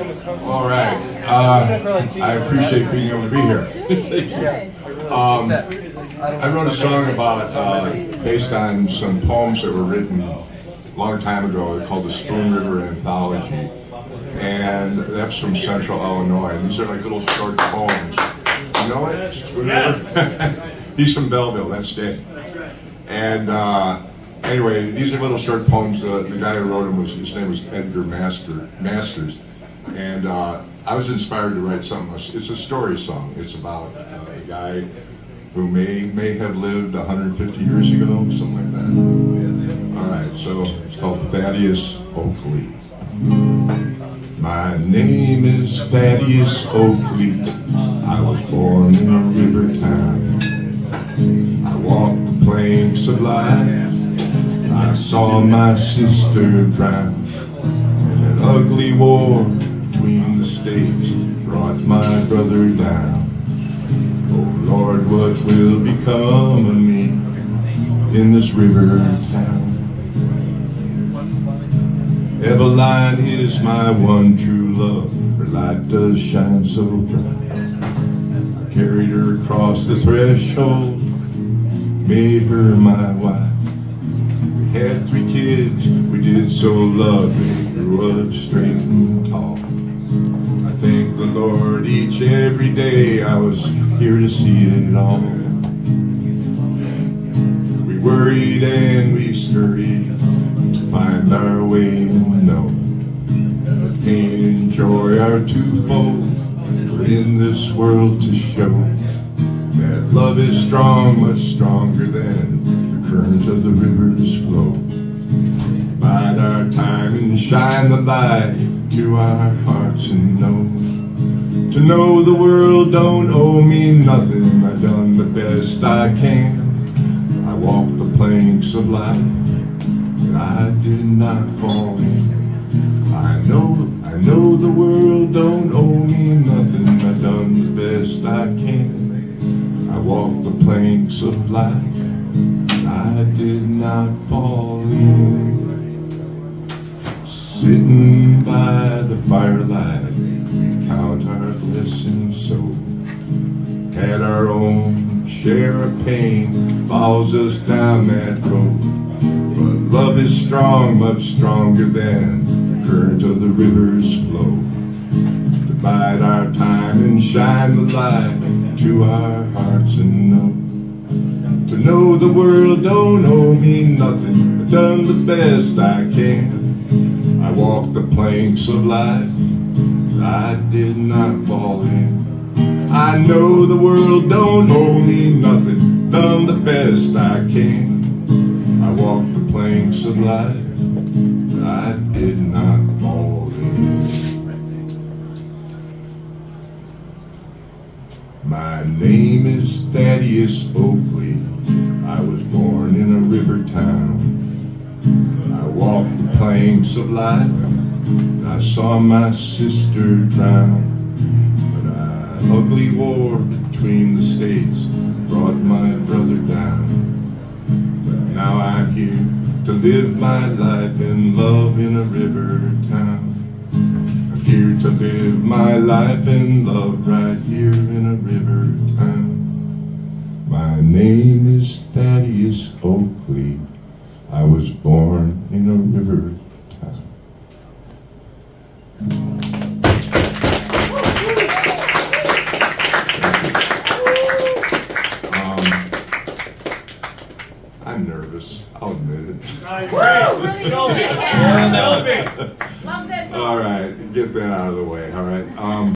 All right. Uh, I appreciate being able to be here. um, I wrote a song about, uh, based on some poems that were written a long time ago called the Spoon River Anthology. And that's from Central Illinois. And these are like little short poems. You know it? Spoon River? He's from Belleville, that's Dave. And uh, anyway, these are little short poems. Uh, the guy who wrote them was his name was Edgar Master, Masters, and uh, I was inspired to write something. It's a story song. It's about uh, a guy who may may have lived 150 years ago, something like that. All right, so it's called Thaddeus Oakley. My name is Thaddeus Oakley. I was born in a river town. I walked the planks of life. I saw my sister drown in an ugly war between the states brought my brother down. Oh Lord, what will become of me in this river town? Eveline is my one true love, her light does shine so bright. I carried her across the threshold, made her my wife We had three kids, we did so love they grew up straight and tall. The Lord each every day I was here to see it all. We worried and we scurried to find our way and pain and joy are twofold. We're in this world to show that love is strong, much stronger light to our hearts and know. To know the world don't owe me nothing, I've done the best I can. I walked the planks of life, and I did not fall in. I know, I know the world don't owe me nothing, I've done the best I can. I walked the planks of life, I did not fall in. Sitting by the firelight, we count our blessings so. Had our own share of pain, follows us down that road. But love is strong, much stronger than the current of the river's flow. To bide our time and shine the light to our hearts and know. To know the world don't owe me nothing. I've done the best I can. I walked the planks of life. I did not fall in. I know the world don't owe me nothing. Done the best I can. I walked the planks of life. I did not fall in. My name is Thaddeus Oakley. Of life. I saw my sister drown. But an ugly war between the states brought my brother down. But now I'm here to live my life in love in a river town. I'm here to live my life in love right here in a river town. My name is Thaddeus Oakley. I was born in a river nervous. I'll admit it. Love this. All right, get that out of the way. All right. Um,